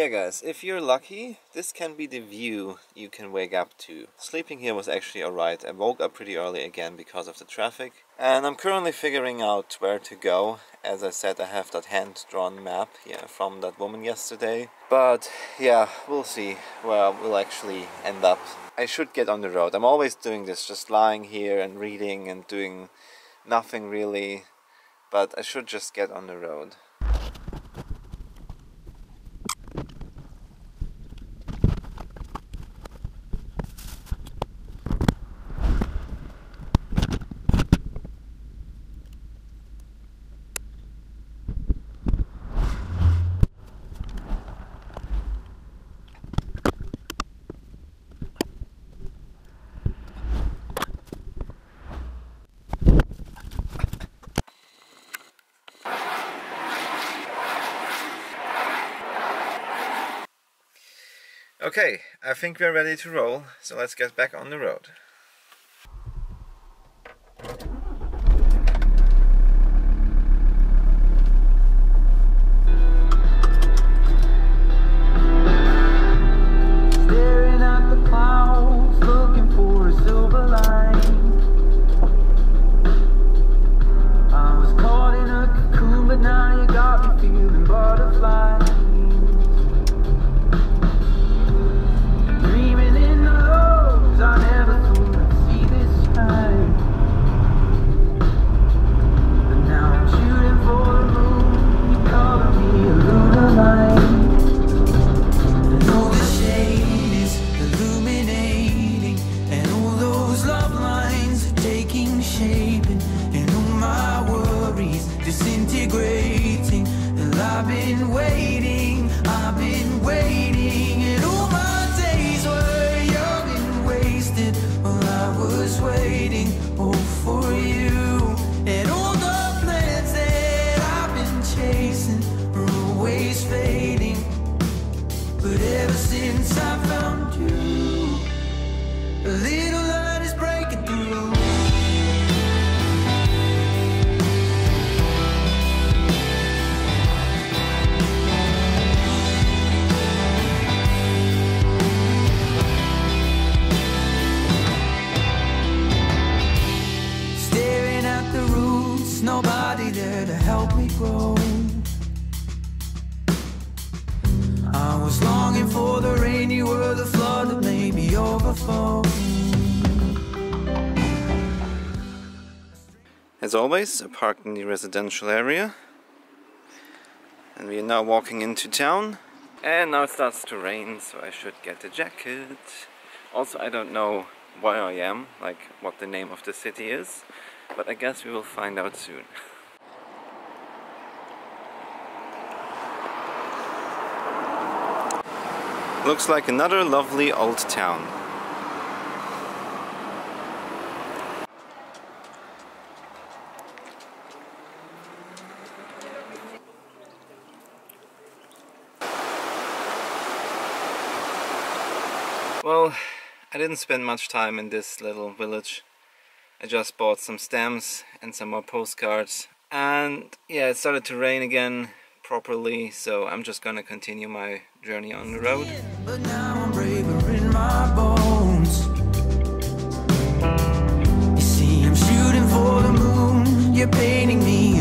Yeah guys, if you're lucky, this can be the view you can wake up to. Sleeping here was actually alright. I woke up pretty early again because of the traffic. And I'm currently figuring out where to go. As I said, I have that hand-drawn map yeah, from that woman yesterday. But yeah, we'll see where we'll actually end up. I should get on the road. I'm always doing this, just lying here and reading and doing nothing really. But I should just get on the road. Okay, I think we're ready to roll, so let's get back on the road. And I've been waiting. As always, parked in the residential area. And we are now walking into town. And now it starts to rain, so I should get a jacket. Also, I don't know where I am, like what the name of the city is. But I guess we will find out soon. Looks like another lovely old town. Well, I didn't spend much time in this little village. I just bought some stamps and some more postcards. And yeah, it started to rain again properly, so I'm just gonna continue my journey on the road. But now I'm braver in my bones. You see, I'm shooting for the moon. You're painting me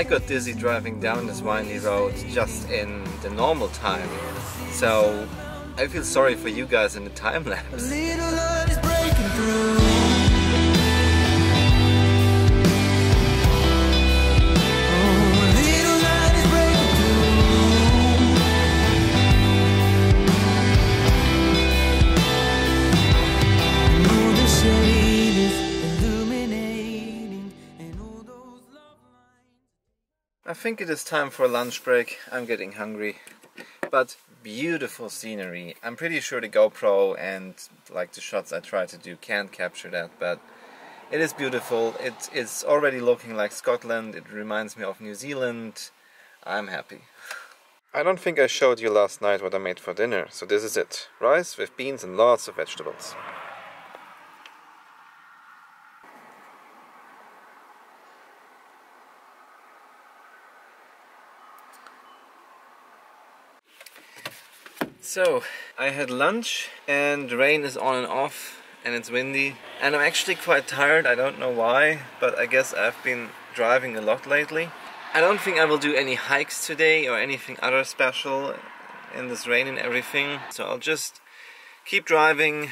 I got dizzy driving down this windy road just in the normal time. So I feel sorry for you guys in the time lapse. Think it is time for a lunch break. I'm getting hungry. But beautiful scenery. I'm pretty sure the GoPro and like the shots I try to do can't capture that, but it is beautiful. It's already looking like Scotland. It reminds me of New Zealand. I'm happy. I don't think I showed you last night what I made for dinner, so this is it. Rice with beans and lots of vegetables. So, I had lunch and the rain is on and off and it's windy and I'm actually quite tired, I don't know why, but I guess I've been driving a lot lately. I don't think I will do any hikes today or anything other special in this rain and everything, so I'll just keep driving.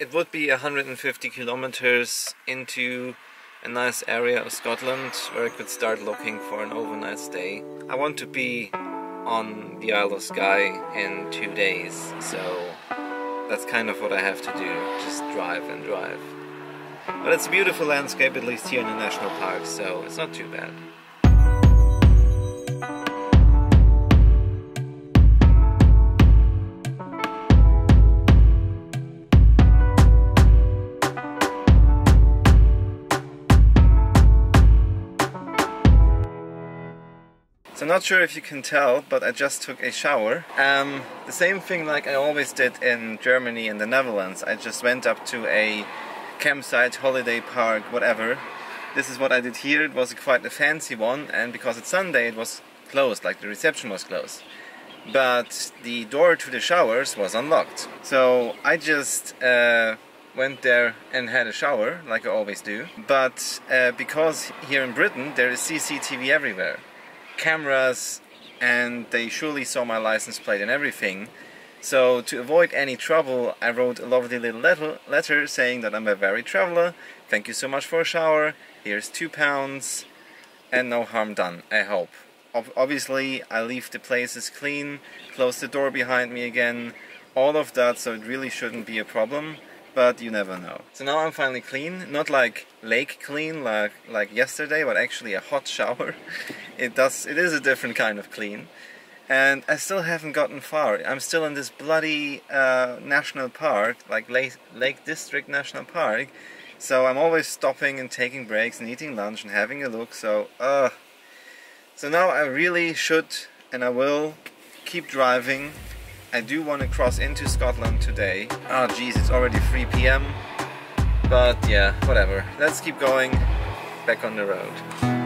It would be 150 kilometers into a nice area of Scotland where I could start looking for an overnight stay. I want to be on the Isle of Skye in two days, so that's kind of what I have to do, just drive and drive. But it's a beautiful landscape, at least here in the national park, so it's not too bad. Not sure if you can tell, but I just took a shower. Um, the same thing like I always did in Germany and the Netherlands. I just went up to a campsite, holiday park, whatever. This is what I did here. It was quite a fancy one, and because it's Sunday, it was closed, like the reception was closed. But the door to the showers was unlocked. So I just uh, went there and had a shower, like I always do. But uh, because here in Britain there is CCTV everywhere cameras and they surely saw my license plate and everything. So to avoid any trouble, I wrote a lovely little letter, letter saying that I'm a very traveler. Thank you so much for a shower. Here's two pounds and no harm done, I hope. Ob obviously, I leave the places clean, close the door behind me again, all of that, so it really shouldn't be a problem but you never know. So now I'm finally clean, not like lake clean like like yesterday, but actually a hot shower. it does it is a different kind of clean. And I still haven't gotten far. I'm still in this bloody uh, national park, like Lake, Lake District National Park. So I'm always stopping and taking breaks and eating lunch and having a look. So, uh, so now I really should and I will keep driving I do want to cross into Scotland today. Oh jeez, it's already 3 p.m. But yeah, whatever. Let's keep going back on the road.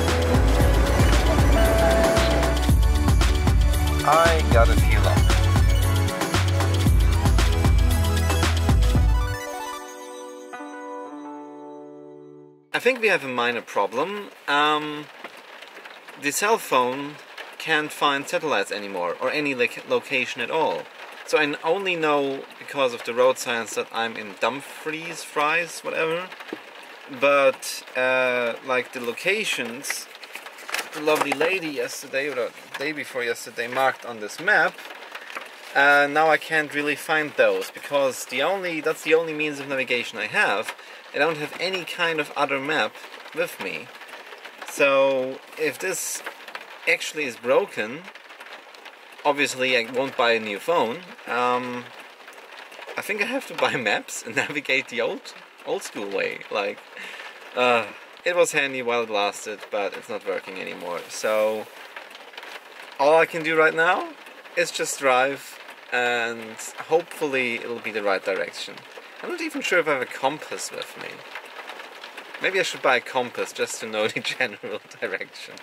I got a feeling. I think we have a minor problem. Um, the cell phone can't find satellites anymore, or any location at all. So I only know because of the road signs that I'm in Dumfries, Fries, whatever but uh, like the locations the lovely lady yesterday or the day before yesterday marked on this map. Uh, now I can't really find those because the only that's the only means of navigation I have. I don't have any kind of other map with me. So if this actually is broken obviously I won't buy a new phone. Um, I think I have to buy maps and navigate the old old school way. Like, uh, it was handy while it lasted, but it's not working anymore. So, all I can do right now is just drive and hopefully it'll be the right direction. I'm not even sure if I have a compass with me. Maybe I should buy a compass just to know the general direction.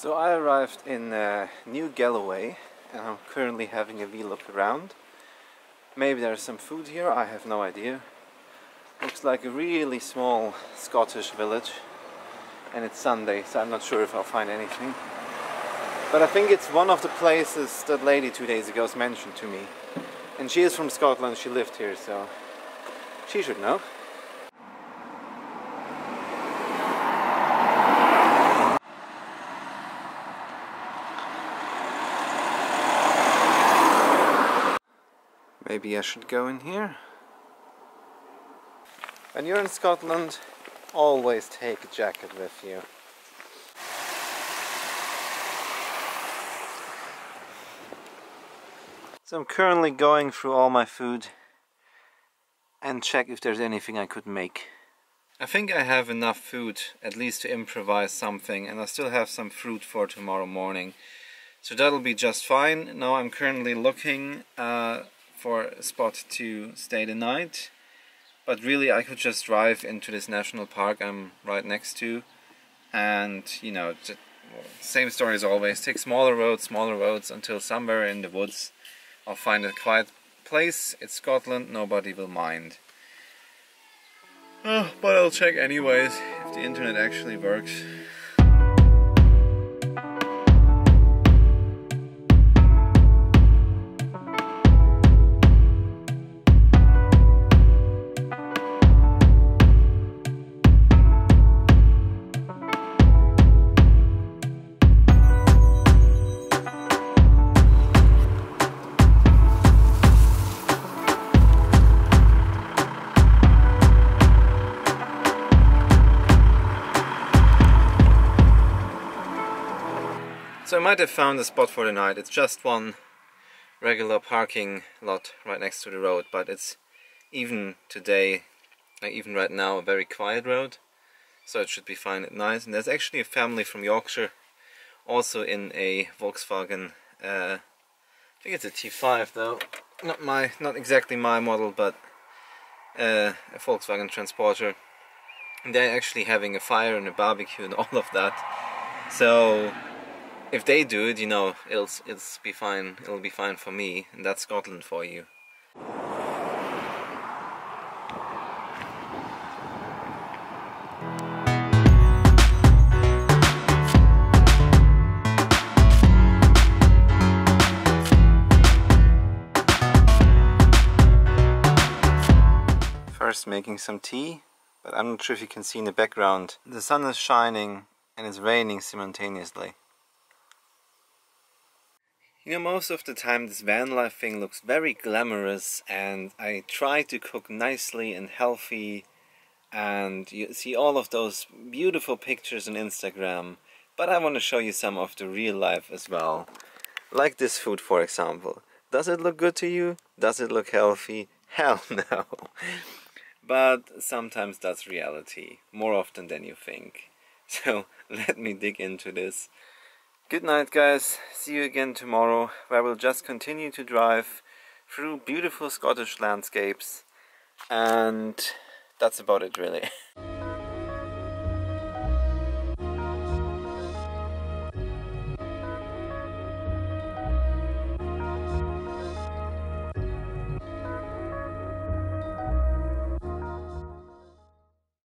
So I arrived in uh, New Galloway and I'm currently having a wee look around. Maybe there's some food here, I have no idea. Looks like a really small Scottish village and it's Sunday so I'm not sure if I'll find anything. But I think it's one of the places that lady two days ago mentioned to me. And she is from Scotland, she lived here so she should know. Maybe I should go in here. When you're in Scotland, always take a jacket with you. So I'm currently going through all my food and check if there's anything I could make. I think I have enough food at least to improvise something and I still have some fruit for tomorrow morning. So that'll be just fine. Now I'm currently looking uh, for a spot to stay the night. But really I could just drive into this national park I'm right next to and you know, same story as always, take smaller roads, smaller roads until somewhere in the woods I'll find a quiet place. It's Scotland, nobody will mind. Oh, but I'll check anyways if the internet actually works. Might have found a spot for the night. It's just one regular parking lot right next to the road, but it's even today, like even right now, a very quiet road. So it should be fine at night. And there's actually a family from Yorkshire also in a Volkswagen, uh, I think it's a T5 though. Not my, not exactly my model, but uh, a Volkswagen Transporter. And they're actually having a fire and a barbecue and all of that. So if they do it, you know, it'll it'll be fine. It'll be fine for me, and that's Scotland for you. First making some tea, but I'm not sure if you can see in the background. The sun is shining and it's raining simultaneously. You know, most of the time this van life thing looks very glamorous and I try to cook nicely and healthy and you see all of those beautiful pictures on Instagram but I want to show you some of the real life as well. Like this food for example. Does it look good to you? Does it look healthy? Hell no. but sometimes that's reality, more often than you think. So let me dig into this. Good night guys, see you again tomorrow where we'll just continue to drive through beautiful Scottish landscapes and that's about it really.